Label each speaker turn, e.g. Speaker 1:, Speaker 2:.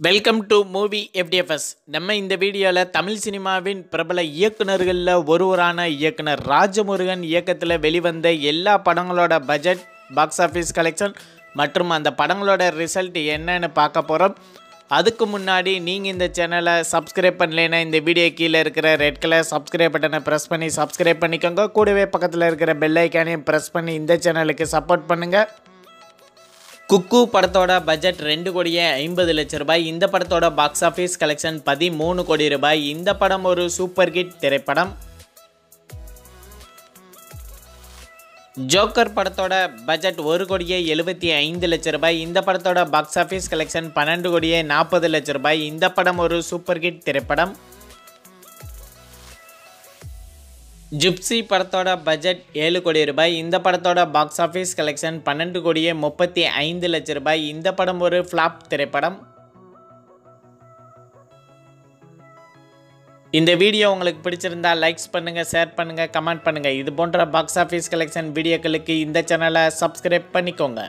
Speaker 1: Welcome to movie FDFS நம்ம இந்த வீடியோவில் தமிழ் சினிமாவின் பிரபல இயக்குனர்களில் ஒருவரான இயக்குனர் ராஜமுருகன் இயக்கத்தில் வெளிவந்த எல்லா படங்களோட பட்ஜெட் பாக்ஸ் ஆஃபீஸ் கலெக்ஷன் மற்றும் அந்த படங்களோட ரிசல்ட் என்னன்னு பார்க்க போகிறோம் அதுக்கு முன்னாடி நீங்கள் இந்த சேனலை சப்ஸ்கிரைப் பண்ணலைன்னா இந்த வீடியோ கீழே இருக்கிற ரெட் கலர் சப்ஸ்கிரைப் பட்டனை ப்ரெஸ் பண்ணி சப்ஸ்கிரைப் பண்ணிக்கோங்க. கூடவே பக்கத்தில் இருக்கிற பெல் ஐக்கானையும் ப்ரெஸ் பண்ணி இந்த சேனலுக்கு சப்போர்ட் பண்ணுங்கள் குக்கு படத்தோட பட்ஜெட் ரெண்டு கோடியே ஐம்பது லட்ச ரூபாய். இந்த படத்தோட பாக்ஸ் ஆஃபீஸ் கலெக்ஷன் பதிமூணு கோடி ரூபாய். இந்த படம் ஒரு சூப்பர் ஹிட் திரைப்படம். ஜோக்கர் படத்தோட பட்ஜெட் ஒரு கோடியே எழுபத்தி ஐந்து லட்ச ரூபாய். இந்த படத்தோட பாக்ஸ் ஆஃபீஸ் கலெக்ஷன் பன்னெண்டு கோடியே நாற்பது லட்ச ரூபாய். இந்த படம் ஒரு சூப்பர் ஹிட் திரைப்படம். ஜிப்சி படத்தோட பட்ஜெட் ஏழு கோடி ரூபாய். இந்த படத்தோட பாக்ஸ் ஆஃபீஸ் கலெக்ஷன் பன்னெண்டு கோடியே முப்பத்தி ஐந்து லட்ச ரூபாய். இந்த படம் ஒரு ஃப்ளாப் திரைப்படம். இந்த வீடியோ உங்களுக்கு பிடிச்சிருந்தா லைக்ஸ் பண்ணுங்கள் ஷேர் பண்ணுங்கள் கமெண்ட் பண்ணுங்கள் இது போன்ற பாக்ஸ் ஆஃபீஸ் கலெக்ஷன் வீடியோக்களுக்கு இந்த சேனலை சப்ஸ்கிரைப் பண்ணிக்கோங்க.